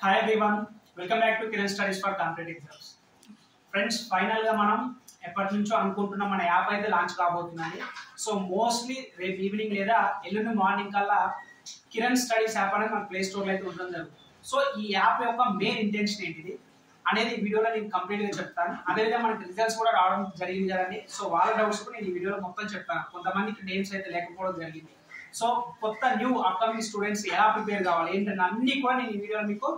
Hi everyone welcome back to Kiran studies for complete exams friends ఫైనల్గా మనం ఎప్పటి నుంచో అనుకుంటున్నాం మన యాప్ అయితే లాంచ్ కాబోతుందండి సో మోస్ట్లీ రేపు ఈవినింగ్ లేదా ఎల్లుండి మార్నింగ్ కల్లా కిరణ్ స్టడీస్ యాప్ అనేది మన ప్లే స్టోర్లో అయితే ఉండడం జరుగుతుంది. సో ఈ యాప్ యొక్క మెయిన్ ఇంటెన్షన్ ఏంటిది? అనేది ఈ వీడియోలో నేను కంప్లీట్గా చెప్తాను. అదేవిధంగా మనకి రిజల్ట్స్ కూడా రావడం జరిగింది కదండి. సో వాళ్ళ డౌట్స్ కూడా నేను ఈ వీడియోలో మొత్తం చెప్తాను. కొంతమందికి నేమ్స్ అయితే లేకపోవడం జరిగింది. సో కొత్త న్యూ అప్కమింగ్ స్టూడెంట్స్ ఎలా ప్రిపేర్ కావాలి ఏంటంటే అన్ని కూడా నేను ఈ వీడియోలో మీకు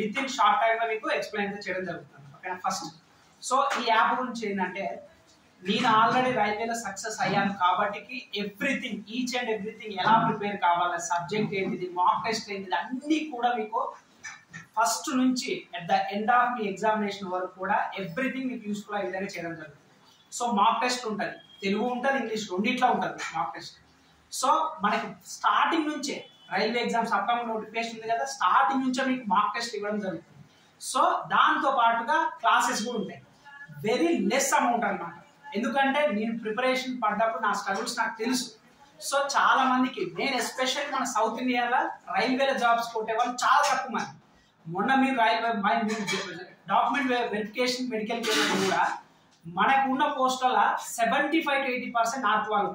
విత్ ఇన్ షార్ట్ టైంలో మీకు ఎక్స్ప్లెయిన్ అయితే చేయడం జరుగుతుంది. ఓకేనా ఫస్ట్ సో ఈ యాప్ గురించి ఏంటంటే నేను ఆల్రెడీ రైల్వేలో సక్సెస్ అయ్యాను కాబట్టి ఎవ్రీథింగ్ ఈచ్ అండ్ ఎవ్రీథింగ్ ఎలా ప్రిపేర్ కావాలి సబ్జెక్ట్ ఏంటిది మాక్ టెస్ట్ ఏంటిది అన్ని కూడా మీకు ఫస్ట్ నుంచి అట్ ద ఎండ్ ఆఫ్ మీ ఎగ్జామినేషన్ వరకు కూడా ఎవ్రీథింగ్ మీకు యూస్ఫుల్ అయ్యే విధంగా చేయడం జరుగుతుంది. సో మాక్ టెస్ట్ ఉంటుంది. తెలుగు ఉంటుంది ఇంగ్లీష్ రెండిట్లా ఉంటుంది మాక్ టెస్ట్ సో మనకి స్టార్టింగ్ నుంచే రైల్వే ఎగ్జామ్స్ అప్కమింగ్ నోటిఫికేషన్ ఉంది కదా స్టార్టింగ్ నుంచే మీకు మాక్ టెస్ట్ ఇవ్వడం జరుగుతుంది. సో దాంతో పాటుగా క్లాసెస్ కూడా ఉంటాయి. వెరీ లెస్ అమౌంట్ అన్నమాట. ఎందుకంటే నేను ప్రిపరేషన్ పడ్డప్పుడు నా స్ట్రగుల్స్ నాకు తెలుసు. సో చాలా మందికి నేను ఎస్పెషల్లీ మన సౌత్ ఇండియాలో రైల్వేల జాబ్స్ కొట్టే వాళ్ళు చాలా తక్కువ మంది. మొన్న మీరు రైల్వే డాక్యుమెంట్ వెరిఫికేషన్ మెడికల్ కూడా మనకు ఉన్న పోస్టుల seventy five to eighty percent north వాళ్ళు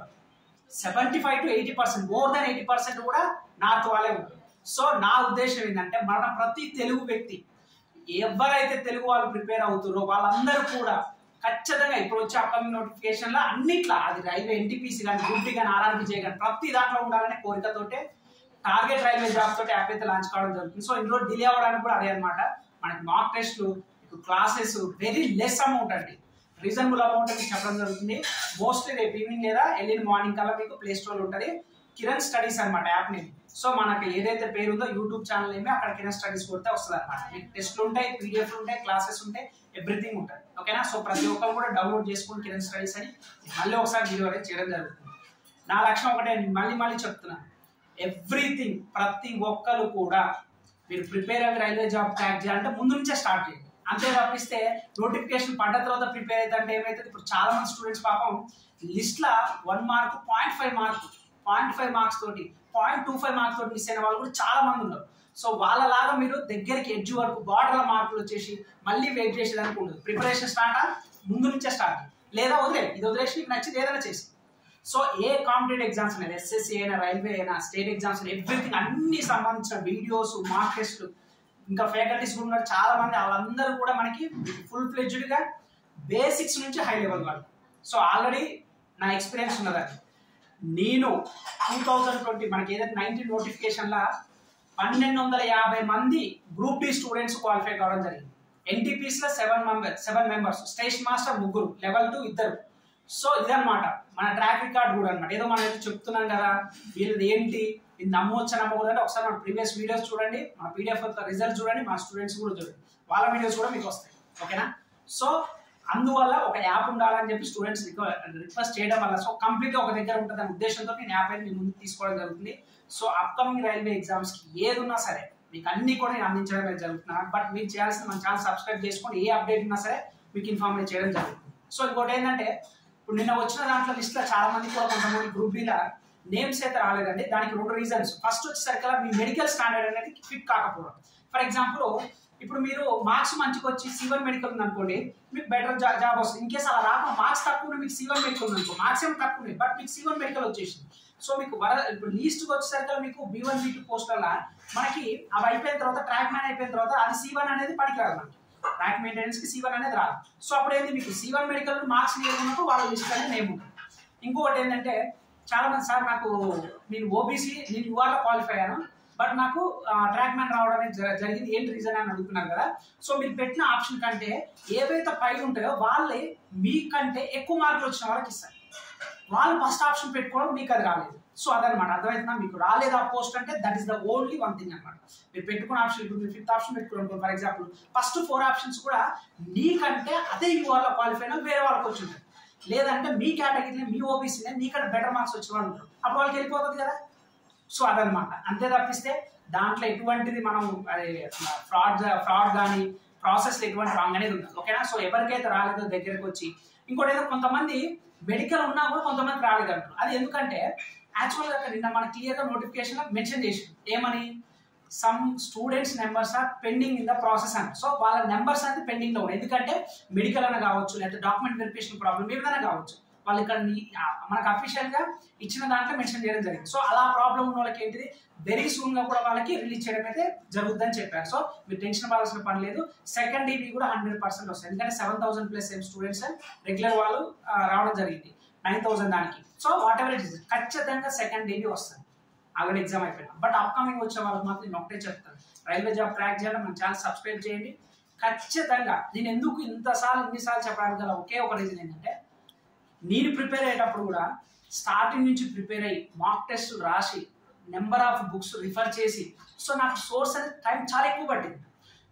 seventy five to eighty percent more than eighty percent కూడా నార్త్ వాళ్ళే ఉంటుంది సో నా ఉద్దేశం ఏంటంటే మన ప్రతి తెలుగు వ్యక్తి ఎవరైతే తెలుగు వాళ్ళు ప్రిపేర్ అవుతారో వాళ్ళందరూ కూడా ఖచ్చితంగా ఇప్పుడు వచ్చే అప్కమింగ్ నోటిఫికేషన్లో అన్నిట్లా అది రైల్వే ఎన్టీపీసీ కానీ గుడ్డి కానీ ఆర్ఆర్బీజే కానీ ప్రతి దాంట్లో ఉండాలనే కోరికతోటే టార్గెట్ రైల్వే జాబ్ తోటి యాప్ అయితే లాంచ్ కావడం జరుగుతుంది. సో ఇందులో డిలే అవ్వడానికి కూడా అదే అనమాట మనకి మాక్ టెస్ట్లు క్లాసెస్ వెరీ లెస్ అమౌంట్ అండి. రీజనబుల్ అమౌంట్ అని చెప్పడం జరుగుతుంది. మోస్ట్లీ రేపు ఈవినింగ్ లేదా ఎల్లుండి మార్నింగ్ కల్లా మీకు ప్లే స్టోర్ ఉంటుంది. కిరణ్ స్టడీస్ అనమాట యాప్ నేమ్ సో మనకు ఏదైతే పేరు ఉందో యూట్యూబ్ ఛానల్ ఏమి అక్కడ కిరణ్ స్టడీస్ కొడితే వస్తుంది అనమాట మీకు టెస్ట్లు ఉంటాయి పీడిఎఫ్ ఉంటాయి క్లాసెస్ ఉంటాయి ఎవ్రీథింగ్ ఉంటుంది ఓకేనా సో ప్రతి ఒక్కరు కూడా డౌన్లోడ్ చేసుకుని కిరణ్ స్టడీస్ అని మళ్ళీ ఒకసారి వీడియో అనేది చేయడం జరుగుతుంది. నా లక్ష్యం ఒకటే నేను మళ్ళీ మళ్ళీ చెప్తున్నాను ఎవ్రీథింగ్ ప్రతి ఒక్కరు కూడా మీరు ప్రిపేర్ అయ్యి రైల్వే జాబ్ క్రాక్ చేయాలంటే ముందు నుంచే స్టార్ట్ చేయండి. అంతే తప్పిస్తే నోటిఫికేషన్ పడ్డ తర్వాత ప్రిపేర్ అయితే అంటే ఏమైతుంది? ఇప్పుడు చాలా మంది స్టూడెంట్స్ పాపం లిస్ట్ లా one mark point five mark point five marks తోటి పాయింట్ టూ ఫైవ్ మార్క్స్ తోటి మిస్ అయిన వాళ్ళు కూడా చాలా మంది ఉన్నారు. సో వాళ్ళలాగా మీరు దగ్గరికి ఎడ్జ్ వరకు బార్డర్ల మార్కులు వచ్చేసి మళ్ళీ వెయిట్ చేసేదానికి ఉండదు. ప్రిపరేషన్ స్టార్ట్ ముందు నుంచే స్టార్ట్ లేదా వదిలే ఇది వదిలేసి నీకు నచ్చింది ఏదైనా చేసి. సో ఏ కాంపిటేటివ్ ఎగ్జామ్స్ అనేది ఎస్ఎస్సి అయినా రైల్వే అయినా స్టేట్ ఎగ్జామ్స్ ఎవ్రీథింగ్ అన్ని సంబంధించిన వీడియోస్ మార్క్ టెస్ట్లు ఇంకా ఫ్యాకల్టీస్ కూడా ఉన్నారు. చాలా మంది వాళ్ళందరూ కూడా మనకి ఫుల్ ఫ్లెడ్జ్డ్గా బేసిక్స్ నుంచి హై లెవెల్ వాళ్ళు. సో ఆల్రెడీ నా ఎక్స్పీరియన్స్ ఉన్నదండి నేను టూ థౌజండ్ ట్వంటీ మనకి ఏదైతే నైన్టీన్ నోటిఫికేషన్ లా పన్నెండు వందల యాభై మంది గ్రూప్ డి స్టూడెంట్స్ క్వాలిఫై కావడం జరిగింది. ఎన్టీపీస్లో seven member seven members station master ముగ్గురు లెవెల్ టూ ఇద్దరు. సో ఇదనమాట మన ట్రాక్ రికార్డ్ కూడా అనమాట ఏదో మనం అయితే చెప్తున్నాం కదా వీళ్ళది ఏంటి ఇది నమ్మవచ్చు నమ్మకూడదు అంటే ఒకసారి మన ప్రీవియస్ వీడియోస్ చూడండి మన పీడిఎఫ్ రిజల్ట్ చూడండి మా స్టూడెంట్స్ కూడా చూడండి. వాళ్ళ వీడియోస్ కూడా మీకు వస్తాయి. ఓకేనా సో అందువల్ల ఒక యాప్ ఉండాలని చెప్పి స్టూడెంట్స్ రిక్వెస్ట్ చేయడం వల్ల సో కంప్లీట్గా ఒక దగ్గర ఉంటుంది అనే ఉద్దేశంతో నేను యాప్ అయితే మీ ముందు తీసుకోవడం జరుగుతుంది. సో అప్కమింగ్ రైల్వే ఎగ్జామ్స్కి ఏది ఉన్నా సరే మీకు అన్ని కూడా నేను అందించడం జరుగుతున్నాను బట్ మీరు చేయాల్సిన మన ఛానల్ సబ్స్క్రైబ్ చేసుకొని ఏ అప్డేట్ ఉన్నా సరే మీకు ఇన్ఫార్మ్ చేయడం జరుగుతుంది. సో ఇంకోటి ఏంటంటే ఇప్పుడు నిన్న వచ్చిన దాంట్లో లిస్ట్లో చాలా మంది కూడా కొంతమంది గ్రూప్ బీలా నేమ్స్ అయితే రాలేదండి. దానికి రెండు రీజన్స్ ఫస్ట్ వచ్చేసరికి మీ మెడికల్ స్టాండర్డ్ అనేది ఫిట్ కాకపోవడం. ఫర్ ఎగ్జాంపుల్ ఇప్పుడు మీరు మార్క్స్ మంచిగా వచ్చి సివన్ మెడికల్ ఉంది అనుకోండి మీకు బెటర్ జాబ్ వస్తుంది. ఇన్ కేసు అలా రాక మార్క్స్ తక్కువ మీకు సివన్ మెడికల్ ఉంది అనుకో మార్క్స్ ఏమో తక్కువ ఉన్నాయి. బట్ మీకు సివన్ మెడికల్ వచ్చేసింది. సో మీకు వర ఇప్పుడు లీస్ట్ వచ్చేసరికి మీకు బీ వన్ బీ టూ పోస్టుల మనకి అవి అయిపోయిన తర్వాత ట్రాక్ మ్యాన్ అయిపోయిన తర్వాత అది సివన్ అనేది పనికిరాదు మనకి. ర్యాంక్ మెయింటెనెన్స్కి సివన్ అనేది రాదు. సో అప్పుడు ఏంది మీకు సివన్ మెడికల్ మార్క్స్ ఉన్నప్పుడు వాళ్ళ లిస్ట్ అనేది నేమ్ ఉంటుంది. ఇంకొకటి ఏంటంటే చాలా మంది సార్ నాకు నేను ఓబీసీ నేను యూఆర్లో క్వాలిఫై అయ్యాను. బట్ నాకు ట్రాక్ మ్యాన్ రావడం అనేది జరిగింది. ఏంటి రీజన్ అని అడుగుతున్నారు కదా? సో మీరు పెట్టిన ఆప్షన్ కంటే ఏవైతే పైన ఉంటాయో వాళ్ళే మీకంటే ఎక్కువ మార్కులు వచ్చిన వాళ్ళకి ఇస్తారు. వాళ్ళు ఫస్ట్ ఆప్షన్ పెట్టుకోవడం మీకు అది రాలేదు. సో అదనమాట అర్థమవుతుందా మీకు రాలేదు ఆ పోస్ట్ అంటే that is the only one thing అనమాట మీరు పెట్టుకున్న ఆప్షన్ ఇప్పుడు మీరు ఫిఫ్త్ ఆప్షన్ పెట్టుకోండి for example first four options కూడా నీకంటే అదే యూఆర్లో క్వాలిఫై అయినా వేరే వాళ్ళకి వచ్చి ఉంటాయి. లేదంటే మీ కేటగిరీలో మీ ఓబీసీనే మీకంటే బెటర్ మార్క్స్ వచ్చిన వాళ్ళు ఉంటారు. అప్పుడు వాళ్ళకి వెళ్ళిపోతుంది కదా? సో అదనమాట. అంతే తప్పిస్తే దాంట్లో ఎటువంటిది మనం ఫ్రాడ్ ఫ్రాడ్ కానీ ప్రాసెస్ ఎటువంటి రాంగ్ అనేది ఉండదు. ఓకేనా సో ఎవరికైతే రాలేదో దగ్గరకు వచ్చి ఇంకోటి ఏదో కొంతమంది మెడికల్ ఉన్నా కూడా కొంతమంది రాలేదు అంటారు అది ఎందుకంటే యాక్చువల్గా నిన్న మన క్లియర్గా నోటిఫికేషన్ మెన్షన్ చేసి ఏమని? Some students numbers are pending in the process అని. సో వాళ్ళ నెంబర్స్ అనేది పెండింగ్లో ఉన్నాయి. ఎందుకంటే మెడికల్ అని కావచ్చు లేకపోతే డాక్యుమెంట్ వెరిఫికేషన్ ప్రాబ్లం ఏదైనా కావచ్చు వాళ్ళు ఇక్కడ మనకు అఫీషియల్గా ఇచ్చిన దాంట్లో మెన్షన్ చేయడం జరిగింది. సో అలా ప్రాబ్లం ఉన్న వాళ్ళకి ఏంటిది? వెరీ సూన్గా కూడా వాళ్ళకి రిలీజ్ చేయడం అయితే జరుగుతుందని చెప్పారు. సో మీరు టెన్షన్ పడాల్సిన పని లేదు. సెకండ్ ఈవీ కూడా హండ్రెడ్ పర్సెంట్ వస్తాయి. ఎందుకంటే సెవెన్ థౌసండ్ ప్లస్ ఏం స్టూడెంట్స్ రెగ్యులర్ వాళ్ళు రావడం జరిగింది. నైన్ థౌసండ్ దానికి. So whatever it is ఖచ్చితంగా సెకండ్ డిబి వస్తుంది ఆల్రెడీ ఎగ్జామ్ అయిపోయినా. బట్ అప్కమింగ్ వచ్చే వాళ్ళకి మాత్రం నేను ఒకటే చెప్తాను. రైల్వే జాబ్ క్రాక్ చేయాలి మన ఛానల్ సబ్స్క్రైబ్ చేయండి. ఖచ్చితంగా నేను ఎందుకు ఇంతసార్లు ఇన్నిసార్లు చెప్పడానికి గల ఒకే ఒక రీజన్ ఏంటంటే నేను ప్రిపేర్ అయ్యేటప్పుడు కూడా స్టార్టింగ్ నుంచి ప్రిపేర్ అయ్యి మాక్ టెస్ట్ రాసి నెంబర్ ఆఫ్ బుక్స్ రిఫర్ చేసి సో నాకు సోర్స్ అనేది టైం చాలా ఎక్కువ పట్టింది.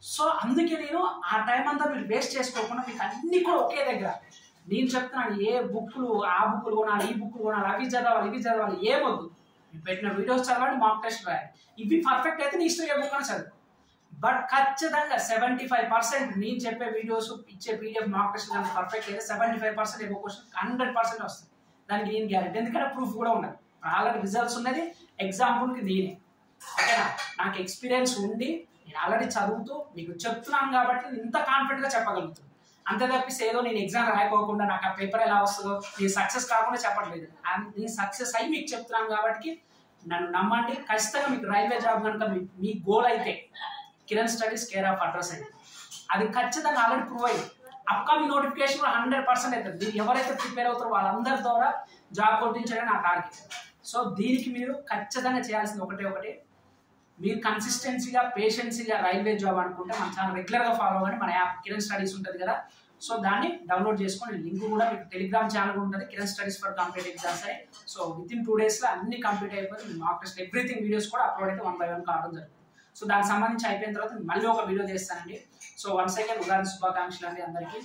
సో అందుకే నేను ఆ టైం అంతా మీరు వేస్ట్ చేసుకోకుండా మీకు అన్ని కూడా ఒకే దగ్గర నేను చెప్తున్నాను ఏ బుక్లు ఆ బుక్లు కొనాలి ఈ బుక్లు కొనాలి అవి చదవాలి ఇవి చదవాలి ఏమొద్దు. మీరు పెట్టిన వీడియోస్ చదవండి మాక్ టెస్ట్ రాయాలి ఇవి పర్ఫెక్ట్ అయితే నీ ఇష్టం ఏ బుక్ అని చదువు. బట్ ఖచ్చితంగా సెవెంటీ ఫైవ్ పర్సెంట్ నేను చెప్పే వీడియోస్ ఇచ్చే పీడిఎఫ్ మాక్ టెస్ట్ కానీ పర్ఫెక్ట్ అయితే సెవెంటీ ఫైవ్ పర్సెంట్ ఏవో క్వశ్చన్ హండ్రెడ్ పర్సెంట్ వస్తుంది దానికి నేను గ్యారెంటీ ఎందుకంటే ప్రూఫ్ కూడా ఉన్నది. ఆల్రెడీ రిజల్ట్స్ ఉన్నది ఎగ్జాంపుల్కి నేనే. ఓకేనా? నాకు ఎక్స్పీరియన్స్ ఉండి నేను ఆల్రెడీ చదువుతూ మీకు చెప్తున్నాను కాబట్టి ఇంత కాన్ఫిడెంట్గా చెప్పగలుగుతాను అంతే తప్పిస్తే ఏదో నేను ఎగ్జామ్ రాయకోకుండా నాకు ఆ పేపర్ ఎలా వస్తుందో నేను సక్సెస్ కాకుండా చెప్పట్లేదు. నేను సక్సెస్ అయ్యి మీకు చెప్తున్నాను కాబట్టి నన్ను నమ్మండి. ఖచ్చితంగా మీకు రైల్వే జాబ్ కనుక మీ మీ గోల్ అయితే Kiran studies care of address అండి అది ఖచ్చితంగా ఆల్రెడీ ప్రూవ్ అయింది అప్కమింగ్ నోటిఫికేషన్ కూడా హండ్రెడ్ పర్సెంట్ అవుతుంది దీన్ని ఎవరైతే ప్రిపేర్ అవుతారో వాళ్ళందరి ద్వారా జాబ్ కొట్టించడం నా టార్గెట్ సో దీనికి మీరు ఖచ్చితంగా చేయాల్సింది ఒకటే ఒకటి. మీరు కన్సిస్టెన్సీగా పేషెన్సీగా రైల్వే జాబ్ అనుకుంటే మన ఛానల్ రెగ్యులర్గా ఫాలో అవ్వండి. మన యాప్ కిరణ్ స్టడీస్ ఉంటుంది కదా. సో దాన్ని డౌన్లోడ్ చేసుకొని లింక్ కూడా మీకు టెలిగ్రామ్ ఛానల్ ఉంటుంది. Kiran studies for complete exams అని. సో విత్ ఇన్ టూ డేస్లో అన్ని కంప్లీట్ అయిపోతే మాక్ టెస్ట్ ఎవ్రీథింగ్ వీడియోస్ కూడా అప్లోడ్ అయితే వన్ బై వన్ కావడం జరుగుతుంది. సో దానికి సంబంధించి అయిపోయిన తర్వాత మళ్ళీ ఒక వీడియో చేస్తానండి. సో వన్ సెకండ్ ఉగాది శుభాకాంక్షలు అండి అందరికీ.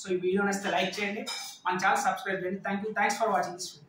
సో ఈ వీడియో నచ్చితే లైక్ చేయండి. మన ఛానల్ సబ్స్క్రైబ్ చేయండి. Thank you thanks for watching this video